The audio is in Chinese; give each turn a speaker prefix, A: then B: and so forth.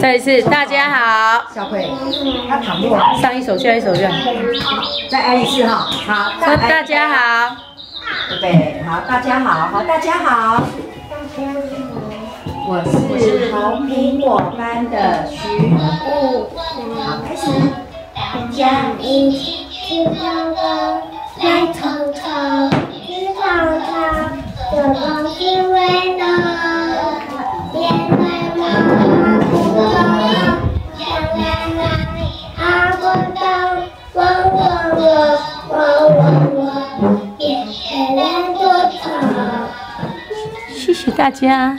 A: 再一次，大家好。
B: 小慧，他躺过，
A: 上一首，下一首，这样。
B: 再挨一次哈。好，
A: 说大家好。
B: 对，好，大家好，好，大家好。我是红苹果班的徐步。好，开始。大家一起去唱歌，来唱唱，去唱唱，这个是谢谢大家。